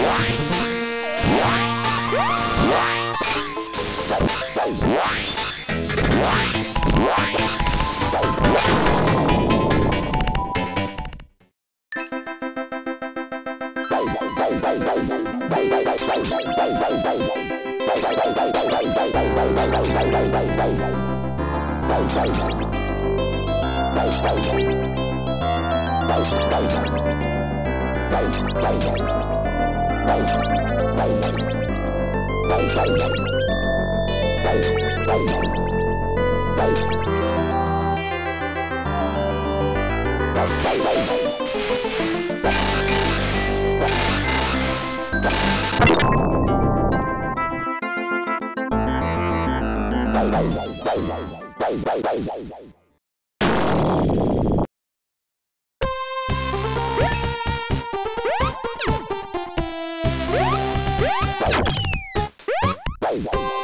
Why? Bye. Bye.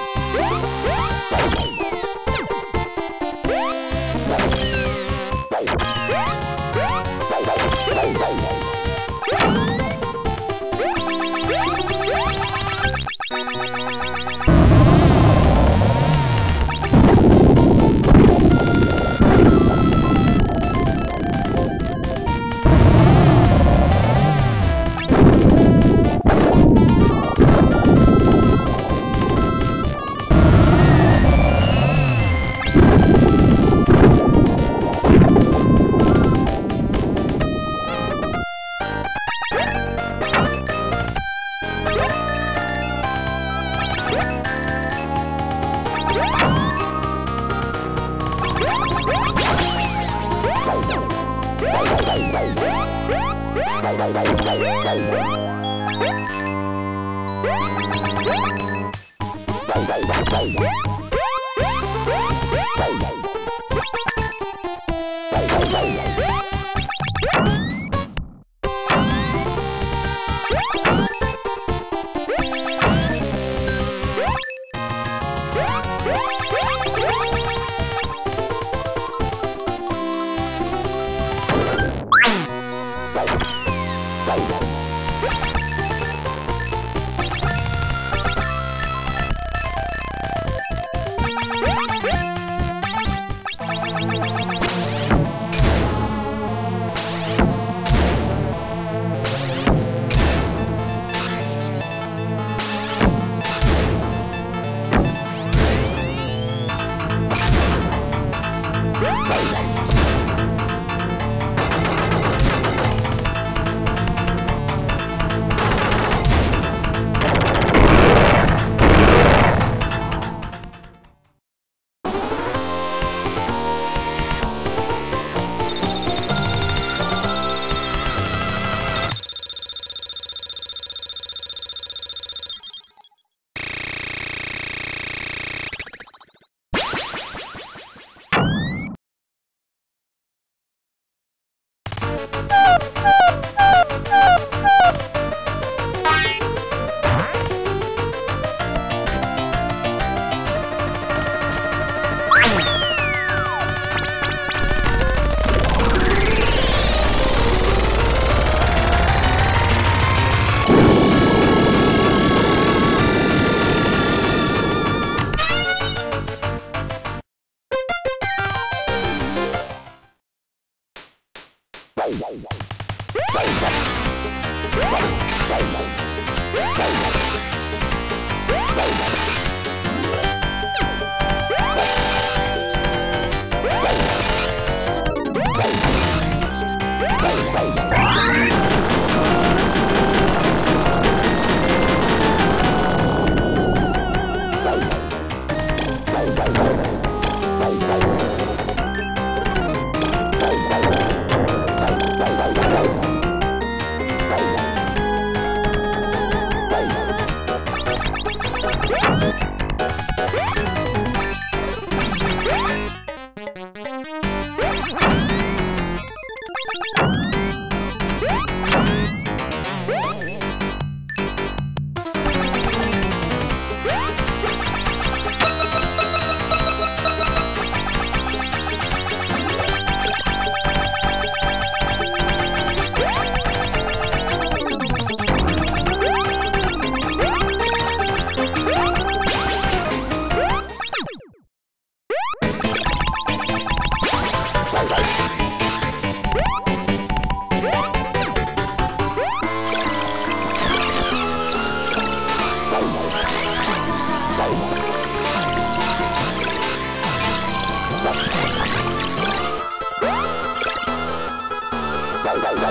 Bye.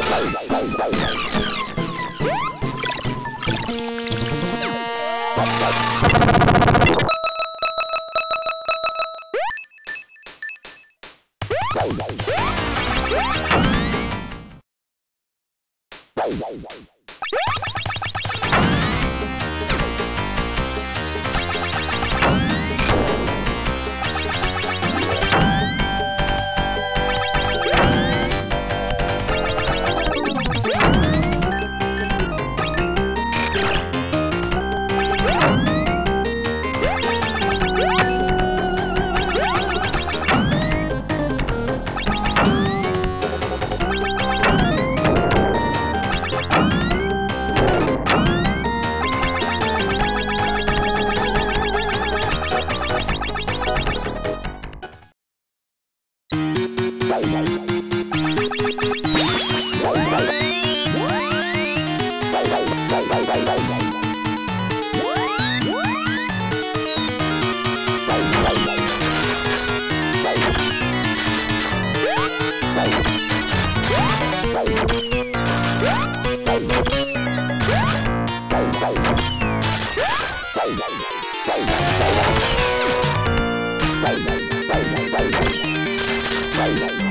Wow, wow, wow. Bye.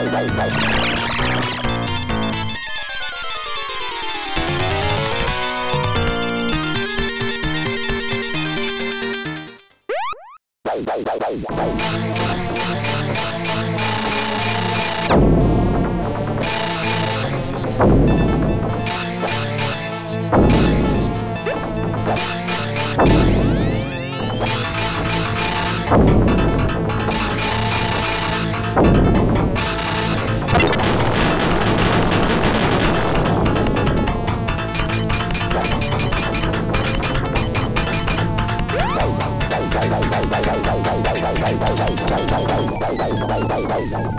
you Bye.